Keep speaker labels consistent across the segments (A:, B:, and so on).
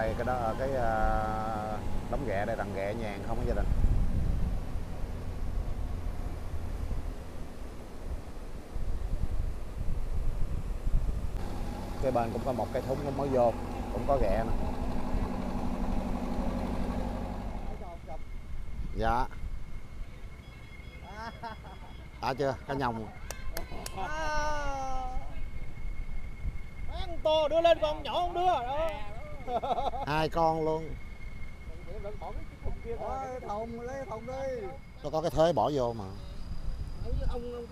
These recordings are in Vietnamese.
A: đây cái đó ở cái à, đống ghẹ đây đằng ghẹ nhàn không có gia đình. Cái bên cũng có một cái thúng nó mới vô cũng có ghẹ nè dạ. Đã chưa? Cá nhồng à.
B: Ăn to đưa lên con nhỏ không đưa. Đó
A: hai con luôn.
B: Thùng
C: lấy thùng đi
A: nó có cái thế bỏ vô mà.
B: Ông cứ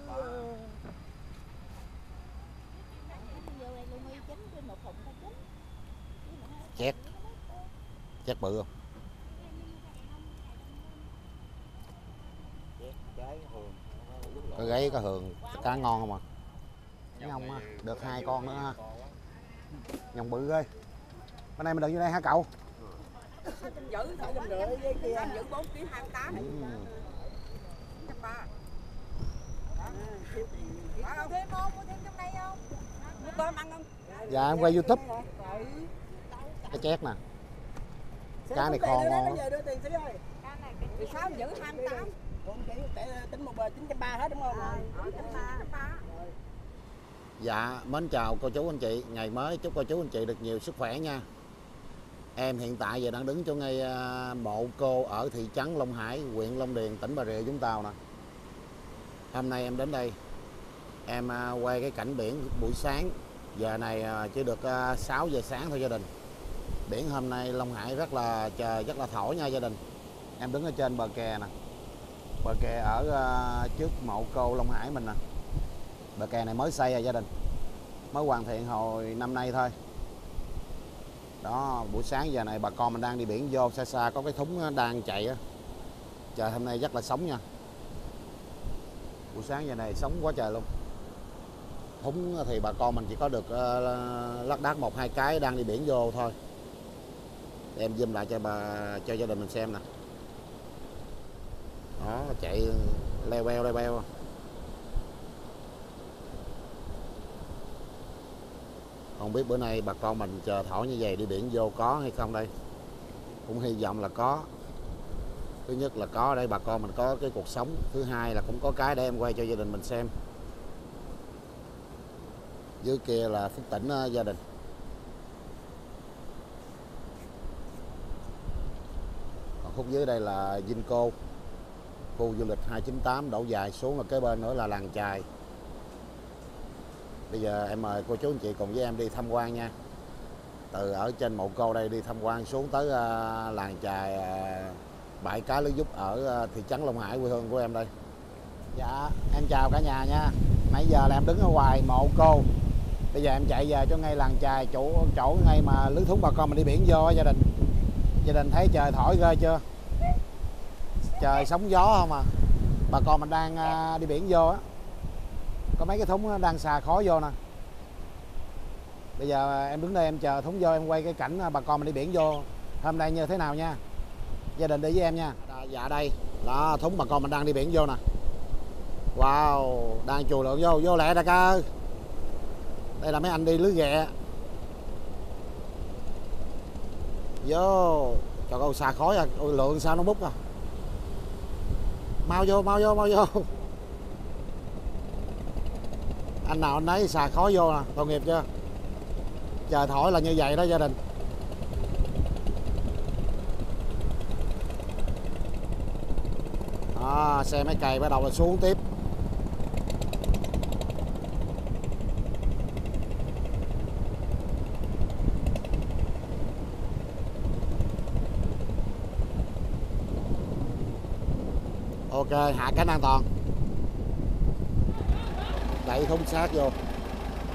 A: chét chét bự không?
B: Cái
A: cái gáy có hường cá ngon không à? Nhông á, được hai con nữa ha. Nhông bự ơi bên này mình đựng vô đây hả cậu
D: giữ thôi rưỡi với kia anh giữ Thêm không? Thêm trong đây không? Mua ăn không?
A: dạ em quay youtube cái chét nè Cá này kho ngon lắm.
D: Giữ 28? Tính một bờ 930 hết đúng không?
A: Dạ mến chào cô chú anh chị ngày mới chúc cô chú anh chị được nhiều sức khỏe nha em hiện tại giờ đang đứng chỗ ngay à, mộ cô ở thị trấn Long Hải, huyện Long Điền, tỉnh Bà Rịa, Vũng Tàu nè. Hôm nay em đến đây, em à, quay cái cảnh biển buổi sáng. Giờ này à, chỉ được 6 giờ sáng thôi gia đình. Biển hôm nay Long Hải rất là trời rất là thổi nha gia đình. Em đứng ở trên bờ kè nè. Bờ kè ở trước mộ cô Long Hải mình nè. Bờ kè này mới xây à gia đình. Mới hoàn thiện hồi năm nay thôi đó buổi sáng giờ này bà con mình đang đi biển vô xa xa có cái thúng ờ, đang chạy á. Trời hôm nay rất là sống nha. Buổi sáng giờ này sống quá trời luôn. Thúng thì bà con mình chỉ có được ờ, uh, lắc đác một hai cái đang đi biển vô thôi. Để em zoom lại cho bà cho gia đình mình xem nè. Đó chạy leo beo leo beo. Không biết bữa nay bà con mình chờ thổi như vậy đi biển vô có hay không đây? Cũng hy vọng là có. Thứ nhất là có đây, bà con mình có cái cuộc sống. Thứ hai là cũng có cái để em quay cho gia đình mình xem. Dưới kia là phúc tỉnh ờ, gia đình. Còn khúc dưới đây là Vinco khu du lịch 298 đổ dài xuống là kế bên nữa là làng chài bây giờ em mời cô chú anh chị cùng với em đi tham quan nha. Từ ở trên mộ cô đây đi tham quan xuống tới à, làng chài à, bãi cá lưới giúp ở à, thị trấn Long Hải, quê hương của em đây. Dạ em chào cả nhà nha. Nãy giờ là em đứng ở ngoài mộ cô. Bây giờ em chạy về cho ngay làng chài chỗ chỗ ngay mà lưới thúng bà con mình đi biển vô gia đình. Gia đình thấy trời thổi ghê chưa? Trời sóng gió không à. Bà con mình đang đi biển vô á có mấy cái thúng đang xà khó vô nè. Bây giờ em đứng đây em chờ thúng vô em quay cái cảnh à, bà con mình đi biển vô. Hôm nay như thế nào nha? Gia đình đi với em nha. Dạ đây. Đó thúng bà con mình đang đi biển vô nè. Wow đang chùa lượng vô vô lẹ đại ca đây là mấy anh đi lưới ghẹ. Vô. Cho câu xà khói à. Ôi, lượng sao nó bút à. Mau vô mau vô mau vô anh nào anh ấy xà khói vô nè tội nghiệp chưa? Trời thổi là như vậy đó gia đình. Đó, xe máy cày bắt đầu là xuống tiếp. Ok hạ cánh an toàn đẩy thúng sát vô.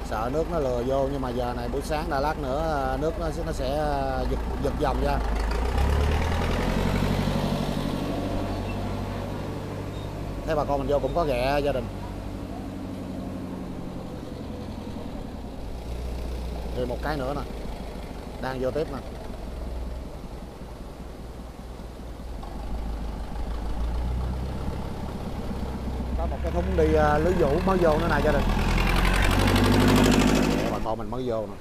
A: Sợ nước nó lừa vô nhưng mà giờ này buổi sáng đã lát nữa à, nước nó, nó sẽ à, giật giật dòng ra thế bà con mình vô cũng có ghẹ gia đình. Thì một cái nữa nè. Đang vô tiếp nè. Cái thúng đi à, lưới vũ mới vô nữa nè, gia đình. Bà con mình mới vô nè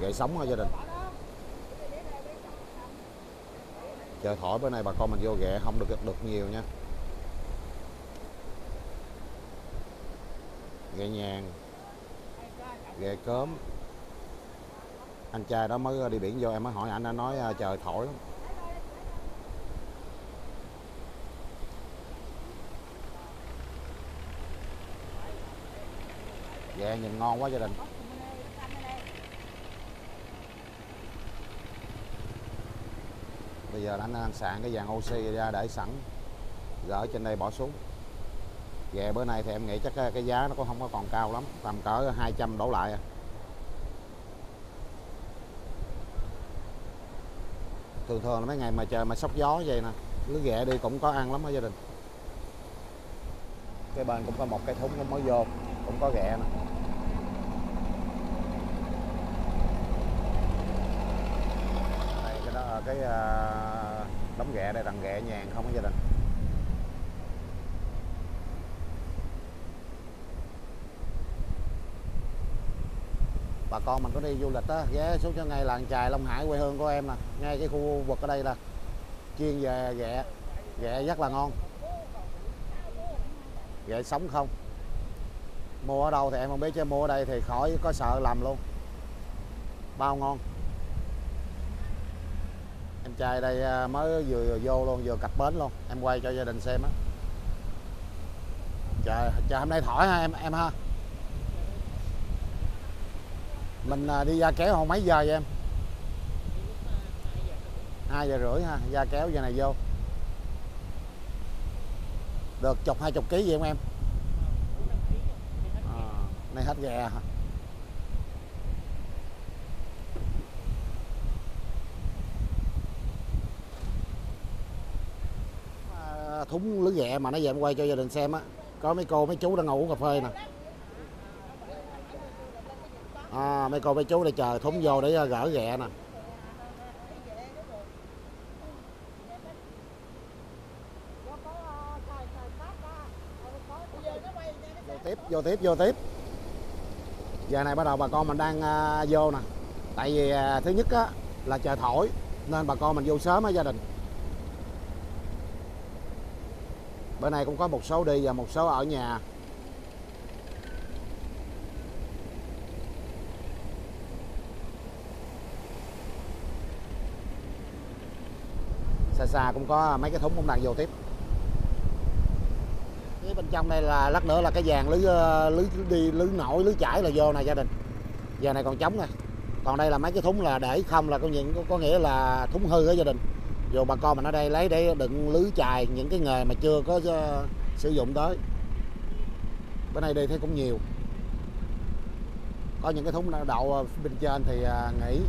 A: gậy sống hả, gia đình? Trời thổi bữa nay bà con mình vô ghẹ, không được được nhiều nha. Ghẹ nhàn ghẹ cớm. Anh trai đó mới à, đi biển vô, em mới hỏi, anh đã nói à, trời thổi lắm. Dạ nhìn ngon quá gia đình. Bây giờ anh đang sạn cái dàn oxy ra để sẵn gỡ trên đây bỏ xuống. Về bữa nay thì em nghĩ chắc cái, cái giá nó cũng không có còn cao lắm tầm cỡ 200 đổ lại à. thường thường là mấy ngày mà trời mà sóc gió vậy nè lưới ghẹ đi cũng có ăn lắm ở gia đình. Cái bên cũng có một cái thúng nó mới vô cũng có ghẹ nè đây cái ờ, đó ghẹ đây đằng ghẹ nhàn không có gia đình? Bà con mình có đi du lịch á, ghé xuống cho ngay làng chài Long Hải, quê hương của em nè, ngay cái khu vực ở đây là chuyên về, ghẹ ghẹ rất là ngon. Ghẹ sống không? Mua ở đâu thì em không biết, chứ mua ở đây thì khỏi có sợ làm luôn. Bao ngon trai đây à, mới vừa, vừa vô luôn vừa cặp bến luôn. Em quay cho gia đình xem á. Trời trời hôm nay thổi ha em em ha. Mình à, đi ra kéo không mấy giờ vậy em? Hai giờ rưỡi ha ra kéo giờ này vô. Được chục hai chục ký vậy không em? À, này hết ghè hả À, thúng lưới ghẹ mà nó về em quay cho gia đình xem á. Có mấy cô mấy chú đang ngồi uống cà phê nè. À, mấy cô mấy chú đang chờ thúng vô để à, gỡ ghẹ nè. Vô tiếp vô tiếp vô tiếp. Giờ này bắt đầu bà con mình đang uh, vô nè. Tại vì uh, thứ nhất á là trời thổi nên bà con mình vô sớm á gia đình. Bữa nay cũng có một số đi và một số ở nhà. Xa xa cũng có mấy cái thúng cũng đang vô tiếp. Cái bên trong đây là lát nữa là cái vàng lưới ờ, lưới đi, lưới nổi, lưới chảy là vô này gia đình. Giờ này còn trống nè. Còn đây là mấy cái thúng là để không là có những, có nghĩa là thúng hư ở gia đình dù bà con mình ở đây lấy để đựng lưới chài, những cái nghề mà chưa có ờ, sử dụng tới. Bữa nay đi thấy cũng nhiều. Có những cái thúng đậu ờ, bên trên thì ờ, nghỉ.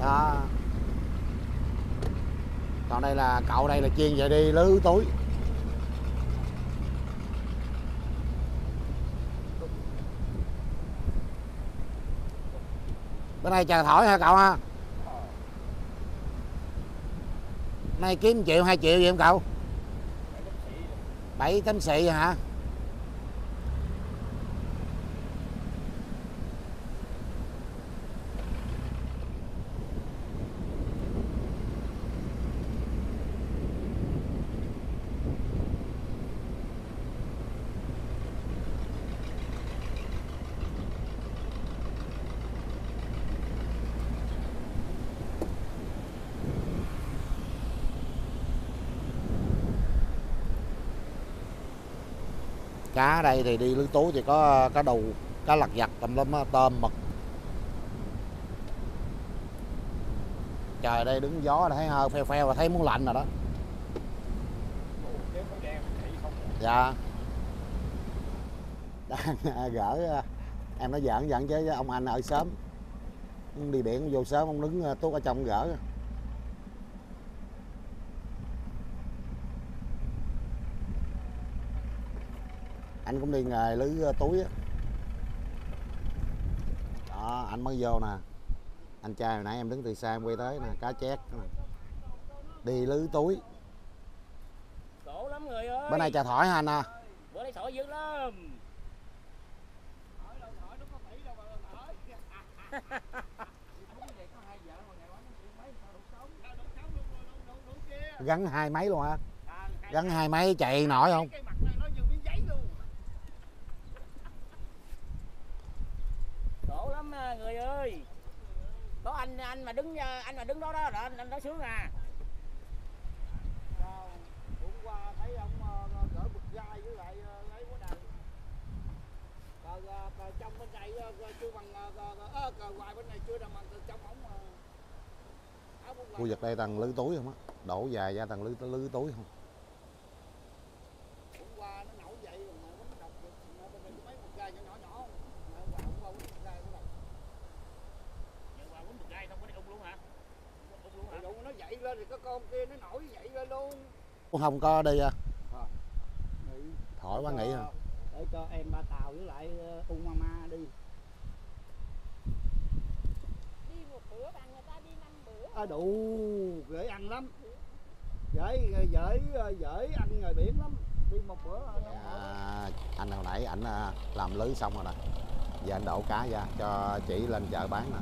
A: Đó. Còn đây là, cậu đây là chuyên về đi lưới túi. Bữa nay chờ thổi hả cậu ha? Nay kiếm triệu hai triệu gì không cậu? Bảy tấm xị hả? Cá ở đây thì đi lưới túi thì có cá đầu cá lặt vặt tầm lắm tôm, mực. Trời, đây đứng gió thấy hơi pheo pheo và thấy muốn lạnh rồi đó. Dạ. Đang à, gỡ à, em nói giỡn giỡn chứ, ông anh ở sớm. Đi biển vô sớm, ông đứng à, tốt ở trong gỡ. Anh cũng đi nghề lưới túi á đó anh mới vô nè anh trai hồi nãy em đứng từ xa em quay tới nè cá chét nè. đi lưới túi
B: Khổ lắm người ơi.
A: bữa nay chà thỏi hả anh à
B: Bữa nay thổi dữ lắm.
A: gắn hai mấy luôn hả gắn hai mấy chạy nổi không
B: cái mặt này nó như miếng giấy luôn khổ lắm à, người ơi có anh anh mà đứng à, anh mà đứng đó đó, đó anh, anh đó sướng à
C: hôm qua thấy ông ờ, gỡ bực gai với lại ờ, lấy quá đầy cờ, ờ, cờ trong bên này ờ, chưa bằng ờ, cờ, cờ, ờ, cờ ngoài bên này chưa bằng cờ trong ống ờ,
A: khu vực đây tầng lưới túi không á? Đổ dài ra tầng lưới lưới túi không
C: hôm qua nó nổi vậy rồi mà nó đọc được ờ, bên này có mấy bực gai nhỏ nhỏ nhỏ Mà hôm qua hôm qua có bực gai nó đọc
B: nhưng mà quýnh một gai không có đi ung luôn hả ung luôn hả
C: Thì đủ nó dậy lên thì có con kia nó nổi dậy lên luôn
A: không có đi à?
C: Nghỉ.
A: thổi quá nghỉ hả?
C: để cho em ba tàu với lại ờ, ung mama đi.
D: Đi một bữa bằng người ta đi năm bữa.
C: À, đủ. Dễ ăn lắm. Dễ dễ dễ ăn ngoài biển lắm. Đi một bữa ờ,
A: à, anh hồi nãy ảnh làm lưới xong rồi nè. Giờ anh đổ cá ra cho chị lên chợ bán nè.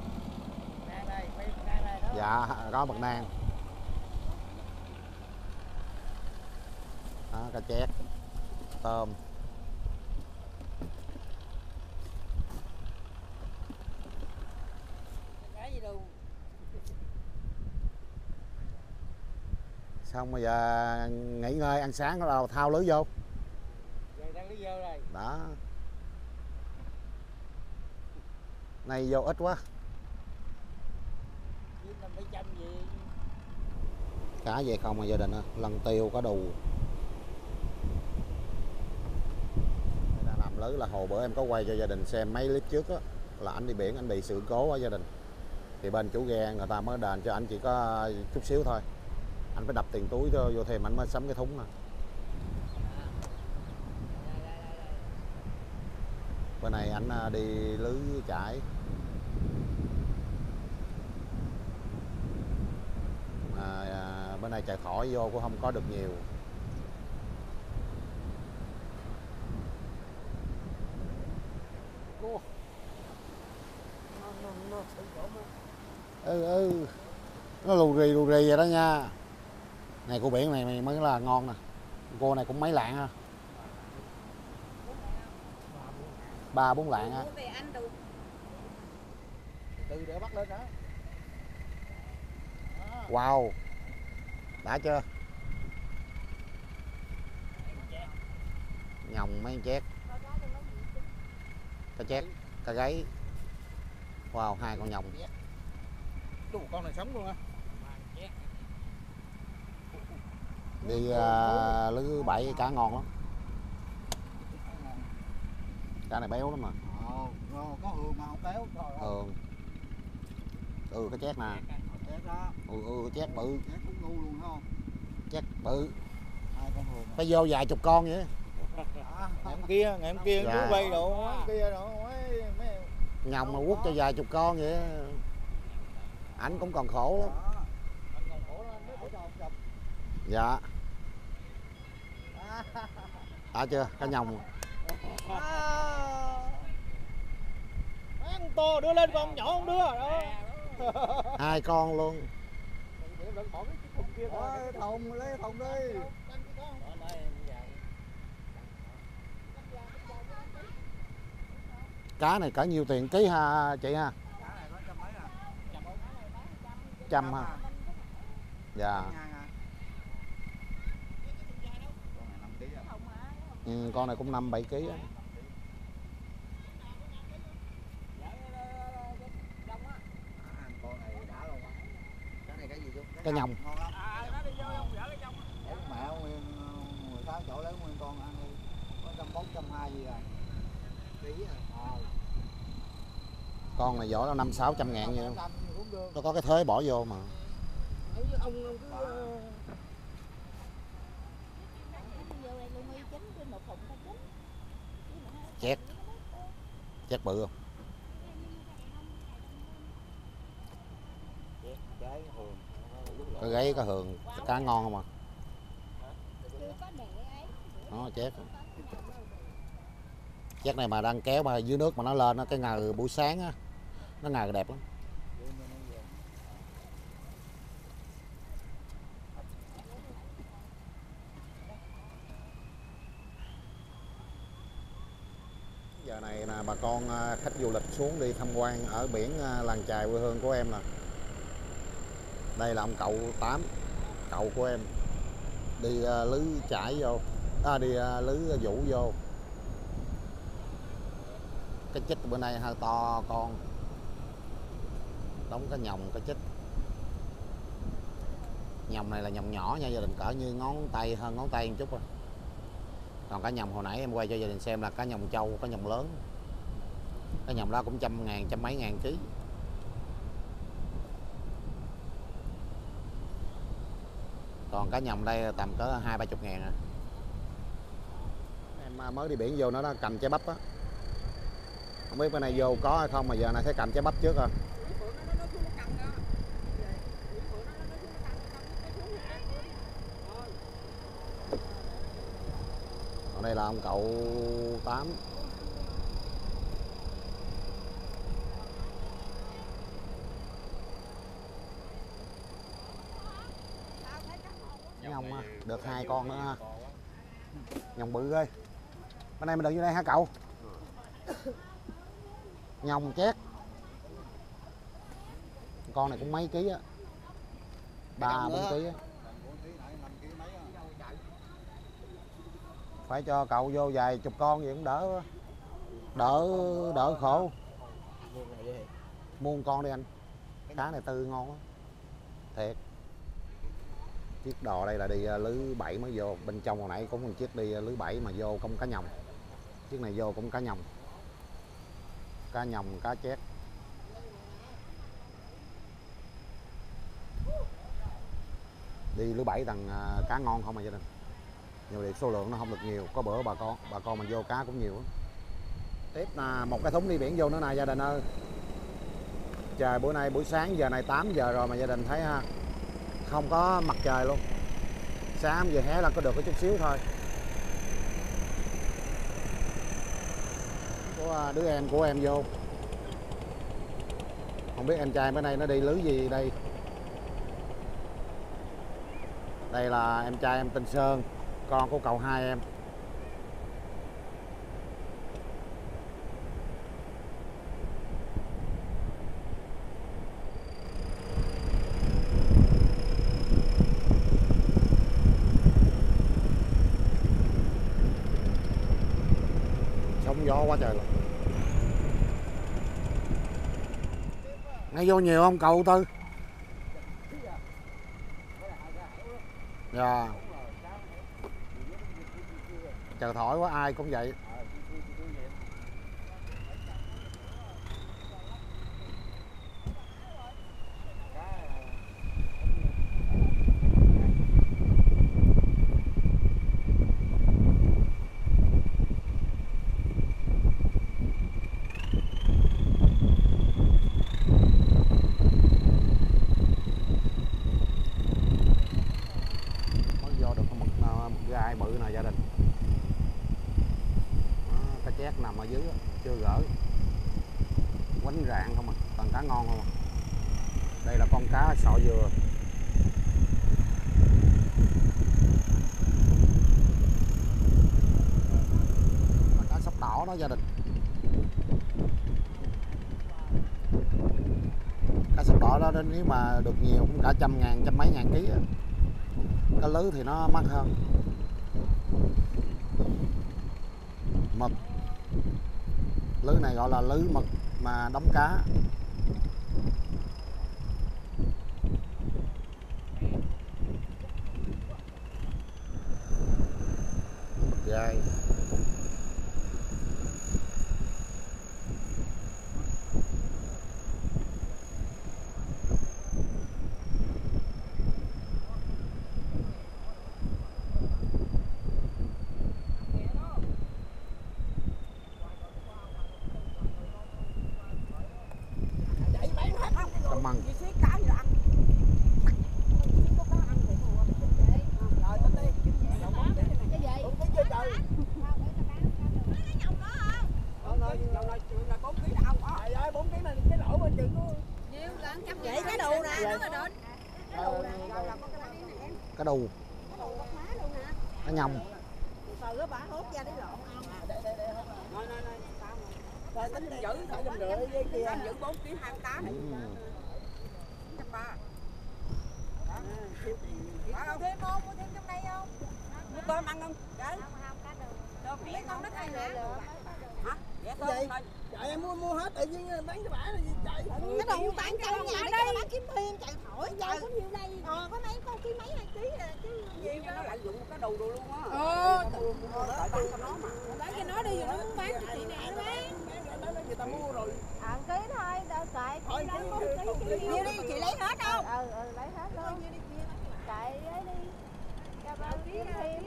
A: Dạ có bậc nang đó, cá chép tôm. Xong bây giờ nghỉ ngơi ăn sáng đầu thao lưới vô.
B: Giờ đang lý vô rồi.
A: Đó. Này vô ít quá. Cá về không mà gia đình á lân tiêu có đù lớn là hồi bữa em có quay cho gia đình xem mấy clip trước á là anh đi biển anh bị sự cố ở gia đình. Thì bên chủ ghe người ta mới đền cho anh chỉ có chút xíu thôi. Anh phải đập tiền túi cho vô thêm anh mới sắm cái thúng mà bữa nay anh à, đi lưới chải à, à, bữa nay chạy thỏi vô cũng không có được nhiều. Ừ ừ. Nó lù rì lù rì vậy đó nha. Này cô biển này mày mới là ngon nè. Cô này cũng mấy lạng ha. Ba bốn lạng ha.
C: Từ để bắt lên đó.
A: Wow. Đã chưa? Nhồng mấy con chét. Cá chét cá gáy wow hai con nhồng.
C: Đủ con này sống luôn á.
A: Đi à, lưới bảy cá ngon lắm. Cá này béo lắm mà.
C: Ờ, ngon, có hương mà không béo trời ơi.
A: Ừ ừ cái chét nè
C: chết đó.
A: Ừ ừ chét bự.
C: Chết cũng ngu luôn không?
A: Chét bự.
C: Hai con hương
A: phải vô vài chục con vậy.
C: À, ngày hôm kia ngày hôm kia
A: Dạ.
C: bay hôm kia mấy
A: nhồng mà quất cho vài chục con vậy ảnh cũng còn khổ lắm.
C: Đó anh còn khổ lên mới bữa đầu chụp
A: dạ. Đã chưa? Cá nhồng
C: con to đưa lên con nhỏ không đưa đó.
A: Hai con luôn.
C: Thùng lấy thùng đi
A: cá này cả nhiêu tiền? Ký ha chị ha. Trăm ha dạ. Ừ, con này cũng năm bảy ký á.
C: cái
A: nhồng.
C: mẹ nguyên 16 chỗ lấy nguyên con ăn đi. Có trăm bốn trăm hai gì rồi ký à? Ờ
A: con này vỏ nó năm sáu trăm ngàn vậy nó có cái thới bỏ vô mà. Chét chét bự không?
C: Cái
A: gáy cái hường, cá ngon không à? Nó chét chét này mà đang kéo mà dưới nước mà nó lên nó cái ngờ buổi sáng á nó ngà đẹp lắm. Giờ này là bà con à, khách du lịch xuống đi tham quan ở biển à, làng chài quê hương của em nè. Đây là ông cậu tám cậu của em. Đi à, lưới chải vô à, đi lưới vũ vô. Cái chích bữa nay hơi to con đóng cái nhồng, cái chích. Nhồng này là nhồng nhỏ nha, gia đình cỡ như ngón tay hơn ngón tay một chút rồi còn cá nhồng hồi nãy em quay cho gia đình xem là cá nhồng trâu cá nhồng lớn. Cá nhồng đó cũng trăm ngàn, trăm mấy ngàn ký. Còn cá nhồng đây tầm cỡ hai, ba chục ngàn à. Em à, mới đi biển vô nó cầm trái bắp á. Không biết bữa này vô có hay không, mà giờ này thấy cầm trái bắp trước rồi. Này là ông cậu tám. Nhông được hai con nữa ha. Nhông bự ơi. Bên này mình đừng vô đây hả cậu. Nhông chét con này cũng mấy ký á. Ba bốn ký á. Phải cho cậu vô vài chục con gì cũng đỡ đỡ đỡ khổ. Mua con đi anh. Cá này tươi ngon á thiệt. Chiếc đò đây là đi à, lưới bảy mới vô. Bên trong hồi nãy cũng một chiếc đi à, lưới bảy mà vô không cá nhồng. Chiếc này vô cũng cá nhồng. Cá nhồng, cá chét. Đi lưới bảy thằng à, cá ngon không mà gia đình? Nhưng mà số lượng nó không được nhiều, có bữa bà con bà con mình vô cá cũng nhiều tiếp là một cái thúng đi biển vô nữa nè, gia đình ơi. Trời bữa nay buổi sáng, giờ này 8 giờ rồi mà gia đình thấy, ha, không có mặt trời luôn. Sáng giờ hé là có được có chút xíu thôi. Có à, đứa em của em vô. Không biết em trai bữa nay nó đi lưới gì đây? Đây là em trai em tên Sơn con của cậu hai em. Sóng gió quá trời luôn. Ngay vô nhiều không cậu tư dạ trời thổi quá ai cũng vậy mới vô được con mực nào- mực gai bự nè gia đình Đó, cá chét nằm ở dưới á, chưa gỡ quánh rạng không à toàn cá ngon không à đây là con cá sọ dừa Con cá sóc đỏ đó gia đình cá sóc đỏ đó nếu mà được nhiều cũng cả trăm ngàn, trăm mấy ngàn ký á. Cá lứ thì nó mắc hơn. Mực. Lưới này gọi là lưới mực mà đóng cá. Mực gai
D: Vậy bán hết không?
A: Cảm ơn.
D: Chị xí cá gì ăn. Xí có cá ăn thì mua. Rồi tới đây. Rồi bốn ký này. Bốn ký chưa trời. Ờ, rồi, rồi, rồi, rồi, rồi, bốn ký nào có. Trời ơi, bốn ký này cái lỗ bên chừng luôn.
E: vậy cái đồ nè nó là đồ
D: Rồi, rồi, rồi, có cái này nè em.
A: cá đù cá nhồng
E: từ á bà hốt ra để lộn ăn
D: Đây, đây, đây, không à. Rồi, rồi, rồi, tao mà.
E: Rồi tính giữ phải trăm rưỡi với kia.
C: Anh giữ 4 kg 28
D: Ừ.
C: trăm ba.
E: À, thiếu tiền.
C: Phải không?
B: Thêm không? Mua thêm trong đây không?
C: Mua tôm ăn không? Đấy.
B: Không, không, cá đồ.
C: Tôm biết con nó thay hả? Hả? Dạ thôi.
E: Trời em mua mua hết tự nhiên bán cho bả là gì trời.
B: Cái đồ bán trong nhà cho bán kiếm thêm chạy thổi trời có nhiêu đây? Ờ. Có mấy con ký mấy hai ký à chứ
C: Nhiều cho nó lợi dụng cái đầu đồ luôn á.
B: ờ
C: đỡ bán cho nó mà.
B: bán cho nó đi rồi nó muốn bán cho chị nè nó bán.
E: Người ta mua rồi.
B: à ký thôi đâu chạy
E: Thôi,
B: ký
E: ký,
C: Nhiều đi chị lấy hết không?
B: ừ ừ lấy hết luôn. chạy ấy đi. Cho bao ký thêm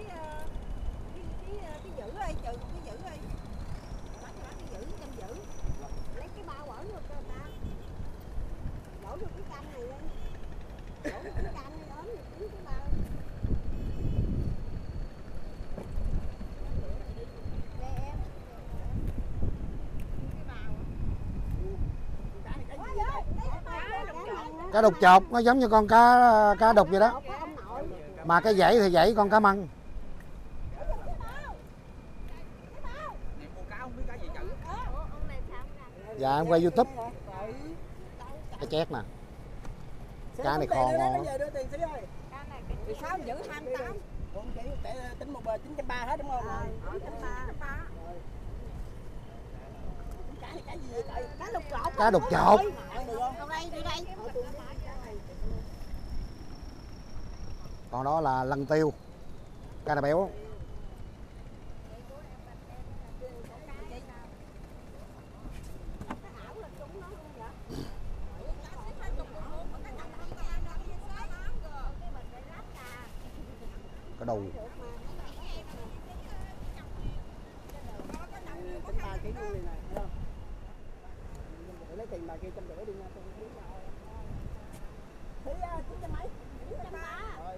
D: cá đục chột nó giống như con cá cá đục vậy đó. Mà cái dãy thì dãy con cá măng. Dạ em quay youtube. Cái chét nè cá này kho ngon lắm.
C: giữ 28
E: tính một bờ 930 hết đúng không?
C: Ờ,
E: 930
B: cá lục lột
D: cá đục chột còn đó là lân tiêu. Cá này béo. Cái đầu
E: Tính ba ký luôn này nè, thấy không? Để lấy tiền bà kia trăm rưỡi đi nha, tôi không biết. Thí à, chín trăm mấy? Rồi.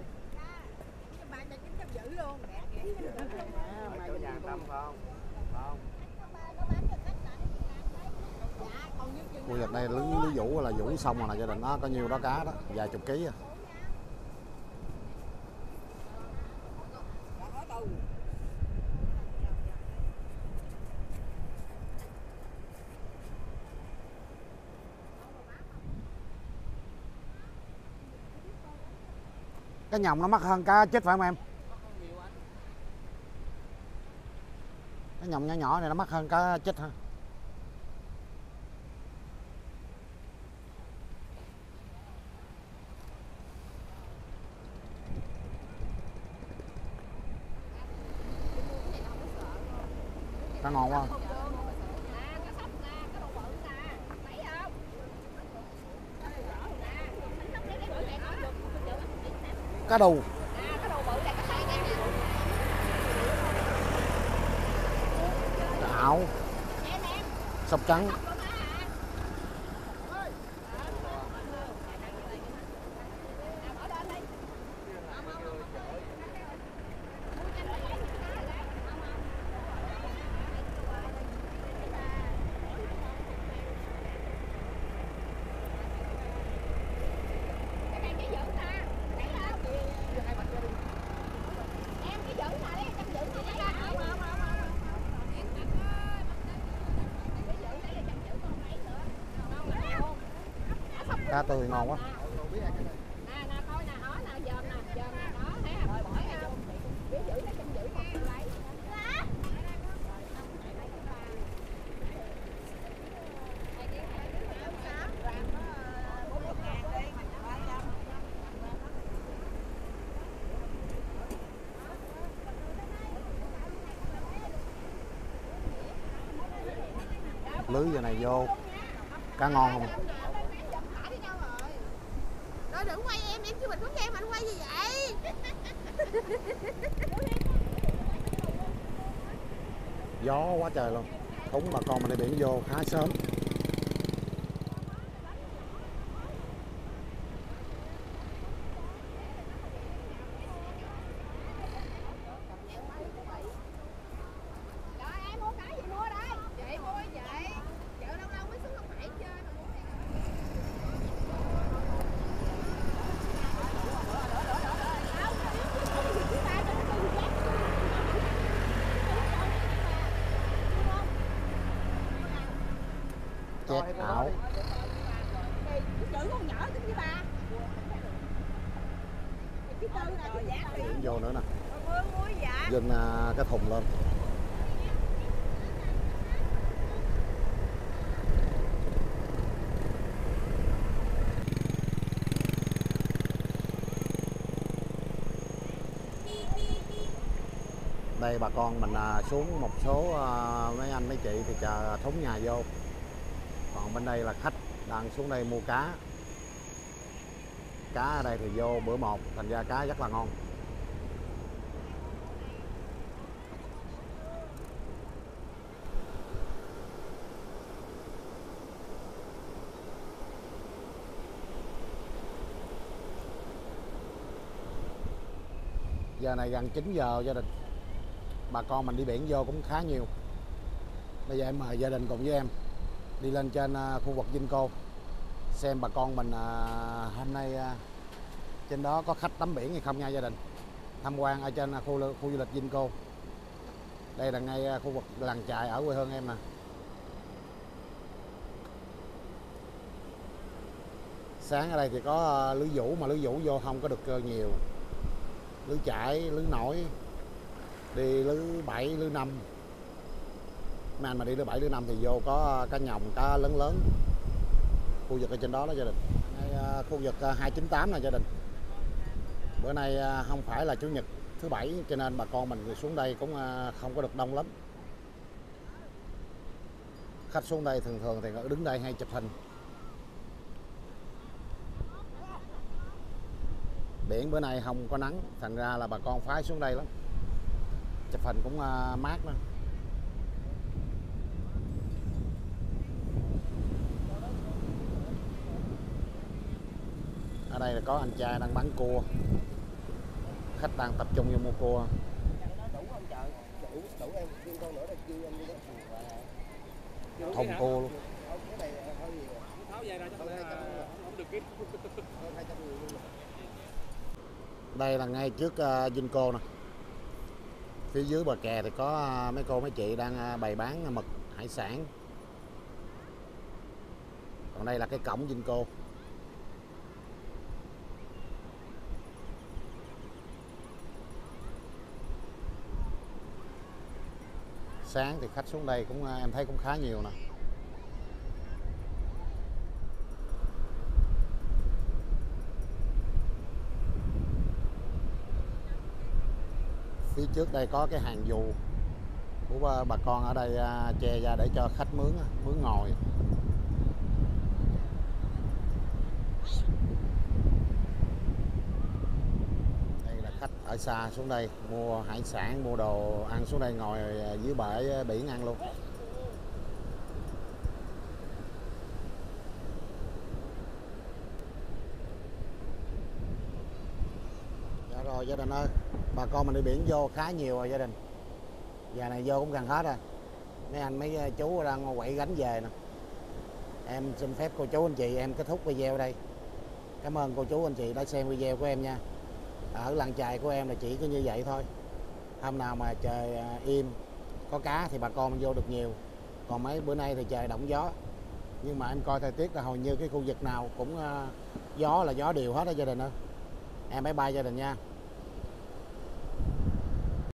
C: trăm ba cho chín trăm giữ luôn
E: À, nhà tâm không? Không.
D: khu vực đây lưới lưới vũ là vũ xong rồi nè gia đình nó có nhiêu đó cá đó vài chục ký à cái nhồng nó mắc hơn cá chết phải không em? Cái nhồng nhỏ nhỏ này nó mắc hơn cá chết ha cá ngon quá. Cá đầu. Đạo. Sọc trắng cá tươi ngon quá. Lưới giờ này vô cá ngon không
B: Rồi đừng quay em, em, anh quay gì vậy?
D: gió quá trời luôn đúng bà con mình đi biển vô khá sớm
B: Rồi em mua cái gì mua đây? Chị mua vậy. Chợ lâu lâu mới xuống không phải chơi mà mua cái
A: ảo
E: Cái chữ con nhỏ tính với ba Cái tư là cái giá
A: Biển vô nữa nè. Dâng à, cái thùng lên. Đây bà con mình à, xuống một số à, mấy anh mấy chị thì chờ thúng nhà vô còn bên đây là khách đang xuống đây mua cá. Cá ở đây thì vô bữa một, thành ra cá rất là ngon. Giờ này gần 9 giờ gia đình. Bà con mình đi biển vô cũng khá nhiều. Bây giờ em mời gia đình cùng với em đi lên trên à, khu vực Vinco xem bà con mình à, hôm nay à, trên đó có khách tắm biển hay không nha gia đình. Tham quan ở trên khu khu du lịch Vinco đây là ngay khu vực làng chài ở quê hương em nè. Sáng ở đây thì có lưới vũ mà lưới vũ vô không có được ờ, nhiều. Lưới chải lưới nổi, đi lưới bảy lưới năm mấy anh mà đi thứ bảy thứ năm thì vô có cá nhồng cá lớn lớn. Khu vực ở trên đó đó gia đình. Nay, à, khu vực 298 là gia đình. Bữa nay à, không phải là chủ nhật thứ bảy cho nên bà con mình xuống đây cũng à, không có được đông lắm. Khách xuống đây thường thường thì đứng đây hay chụp hình. Biển bữa nay không có nắng thành ra là bà con phái xuống đây lắm. Chụp hình cũng mát nữa ở đây là có anh trai đang bán cua. Khách đang tập trung vô mua cua. Thùng cua luôn. Đây là ngay trước ờ, uh, cô nè. Phía dưới bờ kè thì có ờ, mấy cô mấy chị đang ờ, bày bán mực hải sản. Còn đây là cái cổng dinh cô sáng thì khách xuống đây cũng à, em thấy cũng khá nhiều nè. Phía trước đây có cái hàng dù của à, bà con ở đây à, che ra để cho khách mướn mướn ngồi đây là khách ở xa xuống đây, mua hải sản, mua đồ ăn xuống đây ngồi à, dưới bể à, biển ăn luôn. Dạ rồi, gia đình ơi, bà con mình đi biển vô khá nhiều rồi, gia đình. Giờ này vô cũng gần hết rồi. Mấy anh, mấy à, chú đang quậy gánh về nè. Em xin phép cô chú anh chị, em kết thúc video đây. Cảm ơn cô chú anh chị đã xem video của em nha ở làng chài của em là chỉ có như vậy thôi. Hôm nào mà trời à, im, có cá thì bà con vô được nhiều. Còn mấy bữa nay thì trời động gió. Nhưng mà em coi thời tiết là hầu như cái khu vực nào cũng à, gió là gió đều hết đó gia đình ơi. Em máy bay gia đình nha.